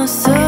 nosotras.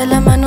a la mano